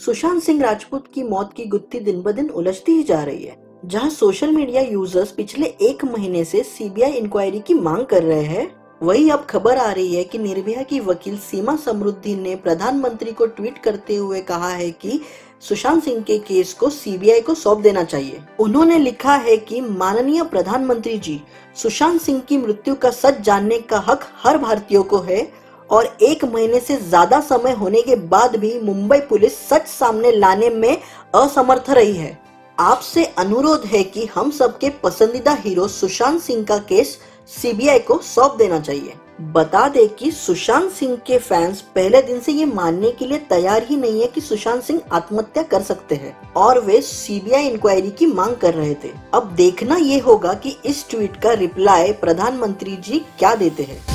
सुशांत सिंह राजपूत की मौत की गुत्थी दिन ब दिन उलझती ही जा रही है। जहाँ सोशल मीडिया यूज़र्स पिछले एक महीने से सीबीआई इंक्वायरी की मांग कर रहे हैं, वही अब खबर आ रही है कि निर्भया की वकील सीमा समृद्धि ने प्रधानमंत्री को ट्वीट करते हुए कहा है कि सुशांत सिंह के केस को सीबीआई को सौंप देना चाहिए। उन्होंने लिखा है कि माननीय प्रधानमंत्री जी, सुशांत सिंह की मृत्यु का सच जानने का हक हर भारतीयों को है और एक महीने से ज़्यादा समय होने के बाद भी मुंबई पुलिस सच सामने लाने में असमर्थ रही है। आपसे अनुरोध है कि हम सबके पसंदीदा हीरो सुशांत सिंह का केस सीबीआई को सौंप देना चाहिए। बता दे कि सुशांत सिंह के फैंस पहले दिन से ये मानने के लिए तैयार ही नहीं है कि सुशांत सिंह आत्महत्या कर सकते हैं और वे सीबीआई इंक्वायरी की मांग कर रहे थे। अब देखना ये होगा कि इस ट्वीट का रिप्लाई प्रधानमंत्री जी क्या देते हैं।